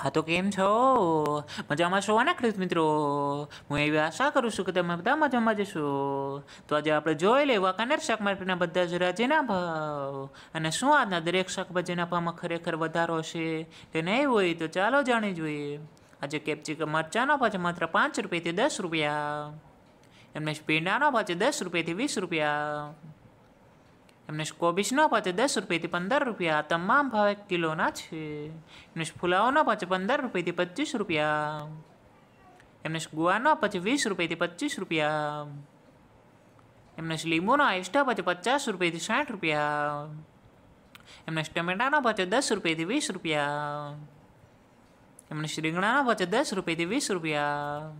હા, તો કેમ છો? મજામાં છો? ને ખેડૂત મિત્રો? હું એવી આશા કરું છું કે તમે બધા મજામાં જશો તો આજે આપણે જોઈ લેવા વાંકાનેર શાક માર્કેટના બધા જ રાજ્યના ભાવ. અને શું આજના દરેક શાકભાજીના ભાવમાં ખરેખર વધારો છે કે નહીં હોય, તો ચાલો જાણી જોઈએ. આજે કેપ્સિકમ મરચાનો ભાવ છે માત્ર પાંચ રૂપિયાથી દસ રૂપિયા. એમને ભીંડાનો ભાવ છે દસ રૂપિયાથી વીસ રૂપિયા. એમને કોબીજનો ભાવ છે દસ રૂપિયાથી પંદર રૂપિયા, તમામ ભાવે કિલોના છે. એમને ફુલાવાનો ભાવ છે પંદર રૂપિયાથી પચીસ રૂપિયા. એમને ગુવાનો ભાવ છે વીસ રૂપિયાથી પચીસ રૂપિયા. એમને લીંબુનો એક્સ્ટ્રા ભાવ પચાસ રૂપિયાથી સાઠ રૂપિયા. એમને ટમેટાનો ભાવ દસ રૂપિયાથી વીસ રૂપિયા. એમને રીંગણાના ભાવ દસ રૂપિયાથી વીસ રૂપિયા.